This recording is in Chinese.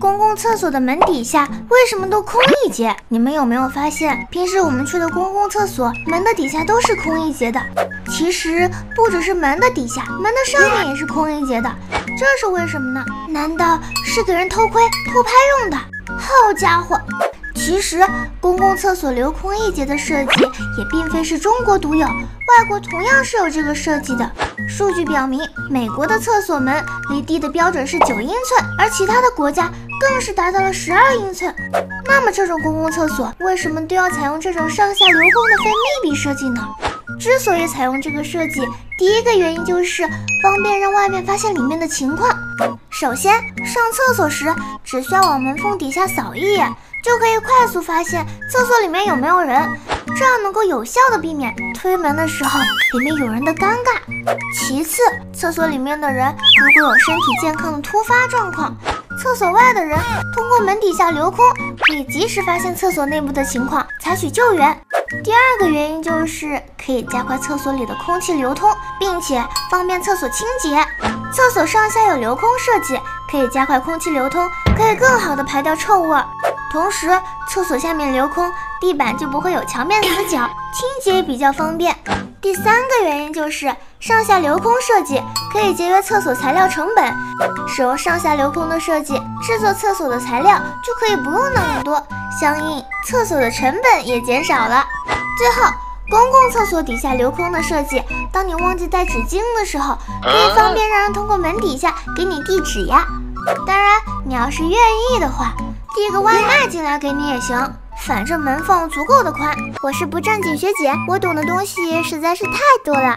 公共厕所的门底下为什么都空一截？你们有没有发现，平时我们去的公共厕所门的底下都是空一截的？其实不只是门的底下，门的上面也是空一截的，这是为什么呢？难道是给人偷窥、偷拍用的？好家伙！其实公共厕所留空一节的设计也并非是中国独有，外国同样是有这个设计的。数据表明，美国的厕所门离地的标准是九英寸，而其他的国家更是达到了十二英寸。那么这种公共厕所为什么都要采用这种上下留空的非密闭设计呢？之所以采用这个设计，第一个原因就是方便让外面发现里面的情况。首先，上厕所时只需要往门缝底下扫一眼。就可以快速发现厕所里面有没有人，这样能够有效的避免推门的时候里面有人的尴尬。其次，厕所里面的人如果有身体健康的突发状况，厕所外的人通过门底下留空，可以及时发现厕所内部的情况，采取救援。第二个原因就是可以加快厕所里的空气流通，并且方便厕所清洁。厕所上下有留空设计，可以加快空气流通，可以更好的排掉臭味。同时，厕所下面留空，地板就不会有墙面死角，清洁也比较方便。第三个原因就是上下留空设计可以节约厕所材料成本，使用上下留空的设计，制作厕所的材料就可以不用那么多，相应厕所的成本也减少了。最后，公共厕所底下留空的设计，当你忘记带纸巾的时候，可以方便让人通过门底下给你递纸呀。当然，你要是愿意的话。递个外卖进来给你也行，反正门缝足够的宽。我是不正经学姐，我懂的东西实在是太多了。